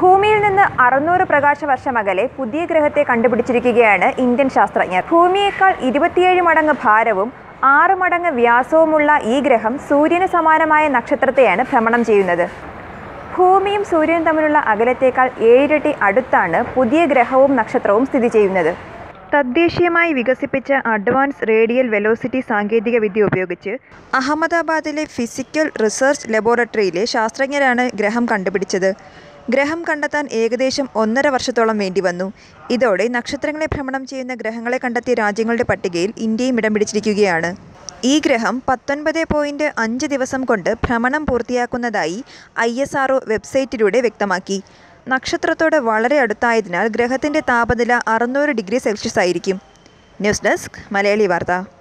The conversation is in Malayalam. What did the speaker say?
ഭൂമിയിൽ നിന്ന് അറുന്നൂറ് പ്രകാശ വർഷം അകലെ പുതിയ ഗ്രഹത്തെ കണ്ടുപിടിച്ചിരിക്കുകയാണ് ഇന്ത്യൻ ശാസ്ത്രജ്ഞർ. ഭൂമിയേക്കാൾ ഇരുപത്തിയേഴ് മടങ്ങ് ഭാരവും ആറ് മടങ്ങ് വ്യാസവുമുള്ള ഈ ഗ്രഹം സൂര്യന് സമാനമായ നക്ഷത്രത്തെയാണ് ഭ്രമണം ചെയ്യുന്നത്. ഭൂമിയും സൂര്യനും തമ്മിലുള്ള അകലത്തേക്കാൾ ഏഴിരട്ടി അടുത്താണ് പുതിയ ഗ്രഹവും നക്ഷത്രവും സ്ഥിതി ചെയ്യുന്നത്. തദ്ദേശീയമായി വികസിപ്പിച്ച അഡ്വാൻസ് റേഡിയൽ വെലോസിറ്റി സാങ്കേതിക വിദ്യ ഉപയോഗിച്ച് അഹമ്മദാബാദിലെ ഫിസിക്കൽ റിസർച്ച് ലബോറട്ടറിയിലെ ശാസ്ത്രജ്ഞരാണ് ഗ്രഹം കണ്ടുപിടിച്ചത്. ഗ്രഹം കണ്ടെത്താൻ ഏകദേശം ഒന്നര വർഷത്തോളം വേണ്ടി വന്നു. ഇതോടെ നക്ഷത്രങ്ങളെ ഭ്രമണം ചെയ്യുന്ന ഗ്രഹങ്ങളെ കണ്ടെത്തിയ രാജ്യങ്ങളുടെ പട്ടികയിൽ ഇന്ത്യയും ഇടം പിടിച്ചിരിക്കുകയാണ്. ഈ ഗ്രഹം പത്തൊൻപത് പോയിന്റ് അഞ്ച് ദിവസം കൊണ്ട് ഭ്രമണം പൂർത്തിയാക്കുന്നതായി ഐ എസ് ആർ വെബ്സൈറ്റിലൂടെ വ്യക്തമാക്കി. നക്ഷത്രത്തോട് വളരെ അടുത്തായതിനാൽ ഗ്രഹത്തിന്റെ താപനില അറുന്നൂറ് ഡിഗ്രി സെൽഷ്യസ് ആയിരിക്കും ന്യൂസ് ഡെസ്ക് മലയാളി വാർത്ത.